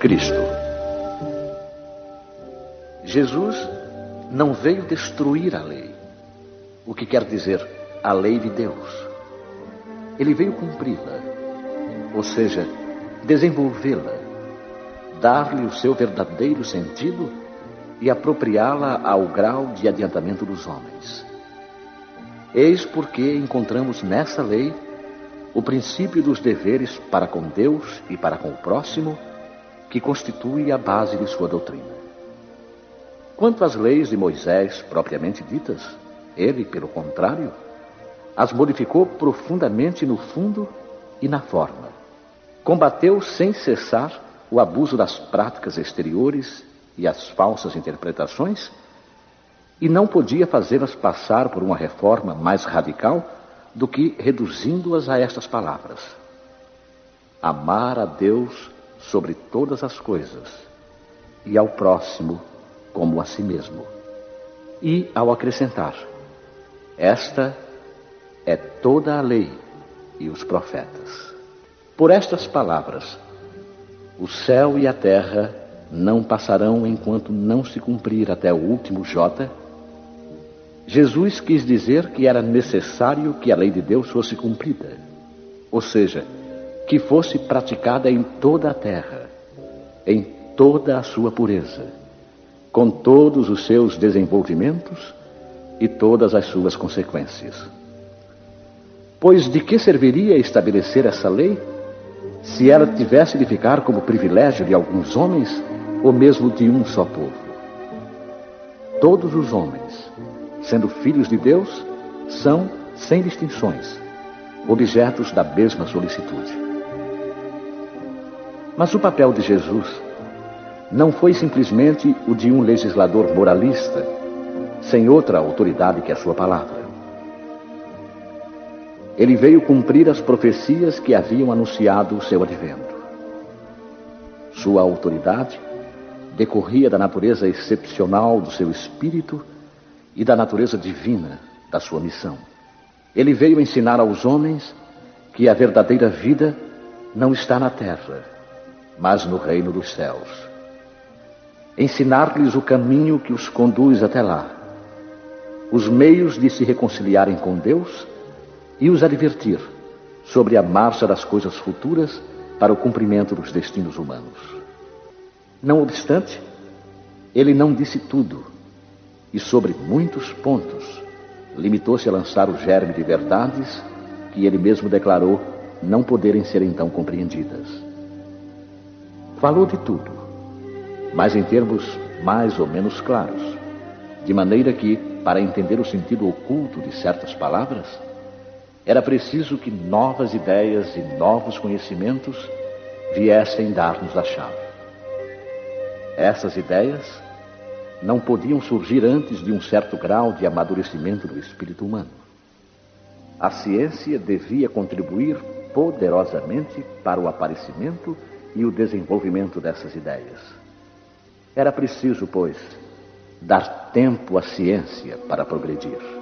Cristo. Jesus não veio destruir a lei, o que quer dizer a lei de Deus. Ele veio cumpri-la, ou seja, desenvolvê-la, dar-lhe o seu verdadeiro sentido e apropriá-la ao grau de adiantamento dos homens. Eis porque encontramos nessa lei o princípio dos deveres para com Deus e para com o próximo, que constitui a base de sua doutrina. Quanto às leis de Moisés propriamente ditas, ele, pelo contrário, as modificou profundamente no fundo e na forma. Combateu sem cessar o abuso das práticas exteriores e as falsas interpretações e não podia fazê-las passar por uma reforma mais radical do que reduzindo-as a estas palavras: amar a Deus sobre todas as coisas e ao próximo como a si mesmo. E ao acrescentar: esta é toda a lei e os profetas. Por estas palavras, o céu e a terra não passarão enquanto não se cumprir até o último J Jesus quis dizer que era necessário que a lei de Deus fosse cumprida, ou seja, que fosse praticada em toda a terra, em toda a sua pureza, com todos os seus desenvolvimentos e todas as suas consequências. Pois de que serviria estabelecer essa lei se ela tivesse de ficar como privilégio de alguns homens ou mesmo de um só povo? Todos os homens, sendo filhos de Deus, são, sem distinções, objetos da mesma solicitude. Mas o papel de Jesus não foi simplesmente o de um legislador moralista, sem outra autoridade que a sua palavra. Ele veio cumprir as profecias que haviam anunciado o seu advento. Sua autoridade decorria da natureza excepcional do seu espírito e da natureza divina da sua missão. Ele veio ensinar aos homens que a verdadeira vida não está na terra, mas no reino dos céus. Ensinar-lhes o caminho que os conduz até lá, os meios de se reconciliarem com Deus e os advertir sobre a marcha das coisas futuras para o cumprimento dos destinos humanos. Não obstante, ele não disse tudo e sobre muitos pontos limitou-se a lançar o germe de verdades que ele mesmo declarou não poderem ser então compreendidas. Falou de tudo, mas em termos mais ou menos claros, de maneira que, para entender o sentido oculto de certas palavras, era preciso que novas ideias e novos conhecimentos viessem dar-nos a chave. Essas ideias não podiam surgir antes de um certo grau de amadurecimento do espírito humano. A ciência devia contribuir poderosamente para o aparecimento e o desenvolvimento dessas ideias. Era preciso, pois, dar tempo à ciência para progredir.